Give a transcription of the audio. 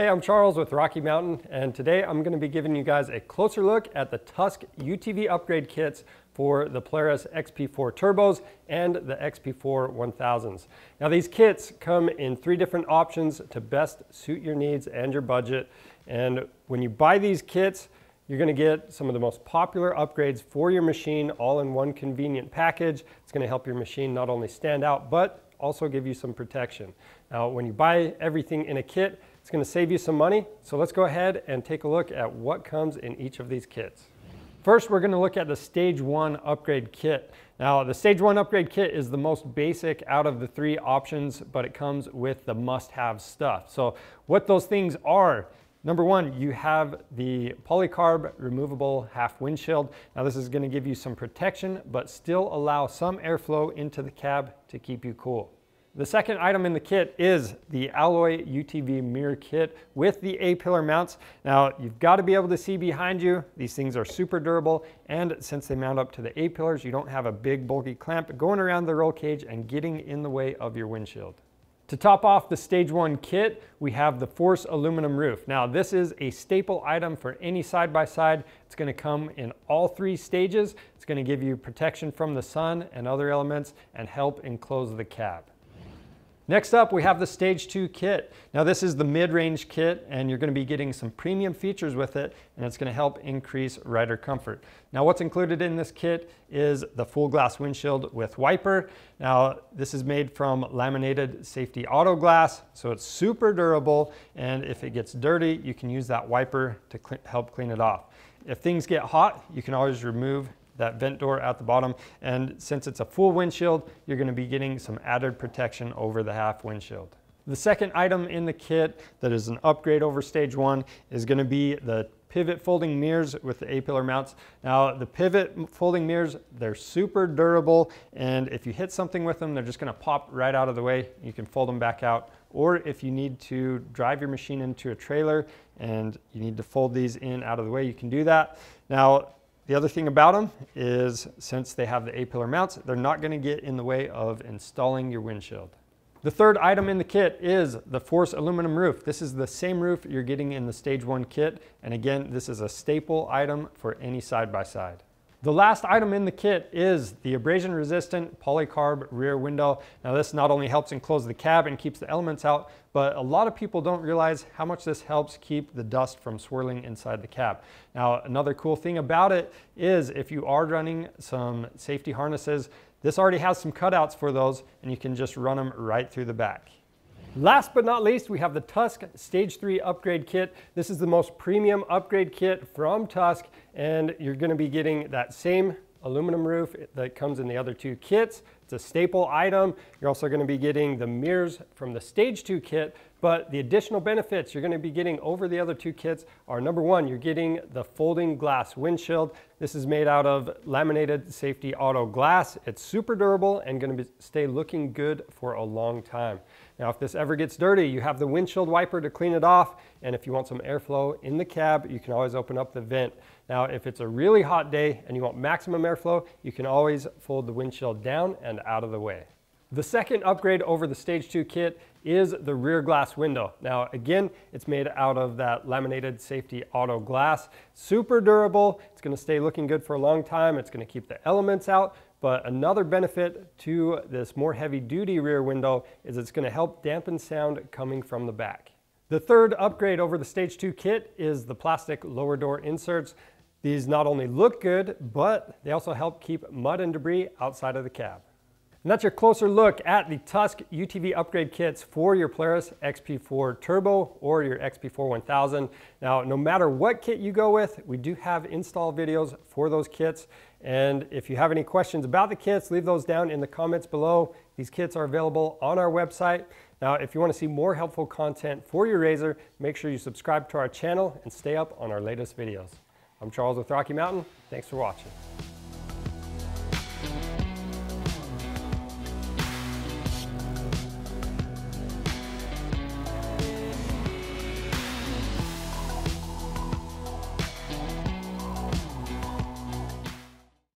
Hey, I'm Charles with Rocky Mountain, and today I'm going to be giving you guys a closer look at the Tusk UTV upgrade kits for the Polaris XP4 Turbos and the XP4 1000s. Now these kits come in three different options to best suit your needs and your budget. And when you buy these kits, you're going to get some of the most popular upgrades for your machine all in one convenient package. It's going to help your machine not only stand out, but also give you some protection. Now, when you buy everything in a kit, it's going to save you some money. So let's go ahead and take a look at what comes in each of these kits. First, we're going to look at the Stage 1 upgrade kit. Now, the Stage 1 upgrade kit is the most basic out of the three options, but it comes with the must-have stuff. So what those things are, Number one, you have the polycarb removable half windshield. Now this is gonna give you some protection, but still allow some airflow into the cab to keep you cool. The second item in the kit is the Alloy UTV mirror kit with the A-pillar mounts. Now, you've got to be able to see behind you. These things are super durable, and since they mount up to the A-pillars, you don't have a big bulky clamp going around the roll cage and getting in the way of your windshield. To top off the stage one kit, we have the Force aluminum roof. Now this is a staple item for any side-by-side. -side. It's gonna come in all three stages. It's gonna give you protection from the sun and other elements and help enclose the cab. Next up, we have the Stage 2 kit. Now this is the mid-range kit and you're gonna be getting some premium features with it and it's gonna help increase rider comfort. Now what's included in this kit is the full glass windshield with wiper. Now this is made from laminated safety auto glass, so it's super durable and if it gets dirty, you can use that wiper to cl help clean it off. If things get hot, you can always remove that vent door at the bottom. And since it's a full windshield, you're gonna be getting some added protection over the half windshield. The second item in the kit that is an upgrade over stage one is gonna be the pivot folding mirrors with the A-pillar mounts. Now the pivot folding mirrors, they're super durable and if you hit something with them, they're just gonna pop right out of the way. You can fold them back out. Or if you need to drive your machine into a trailer and you need to fold these in out of the way, you can do that. Now the other thing about them is since they have the A-pillar mounts, they're not gonna get in the way of installing your windshield. The third item in the kit is the Force aluminum roof. This is the same roof you're getting in the stage one kit. And again, this is a staple item for any side-by-side. -side. The last item in the kit is the abrasion resistant polycarb rear window. Now this not only helps enclose the cab and keeps the elements out, but a lot of people don't realize how much this helps keep the dust from swirling inside the cab. Now another cool thing about it is if you are running some safety harnesses, this already has some cutouts for those and you can just run them right through the back. Last but not least, we have the Tusk Stage 3 Upgrade Kit. This is the most premium upgrade kit from Tusk, and you're gonna be getting that same aluminum roof that comes in the other two kits. It's a staple item. You're also gonna be getting the mirrors from the Stage 2 kit, but the additional benefits you're gonna be getting over the other two kits are number one, you're getting the folding glass windshield. This is made out of laminated safety auto glass. It's super durable and gonna stay looking good for a long time. Now, if this ever gets dirty, you have the windshield wiper to clean it off. And if you want some airflow in the cab, you can always open up the vent. Now, if it's a really hot day and you want maximum airflow, you can always fold the windshield down and out of the way. The second upgrade over the Stage 2 kit is the rear glass window. Now again, it's made out of that laminated safety auto glass. Super durable, it's gonna stay looking good for a long time, it's gonna keep the elements out, but another benefit to this more heavy duty rear window is it's gonna help dampen sound coming from the back. The third upgrade over the Stage 2 kit is the plastic lower door inserts. These not only look good, but they also help keep mud and debris outside of the cab. And that's your closer look at the Tusk UTV upgrade kits for your Polaris XP4 Turbo or your XP4 1000. Now, no matter what kit you go with, we do have install videos for those kits. And if you have any questions about the kits, leave those down in the comments below. These kits are available on our website. Now, if you want to see more helpful content for your RZR, make sure you subscribe to our channel and stay up on our latest videos. I'm Charles with Rocky Mountain. Thanks for watching.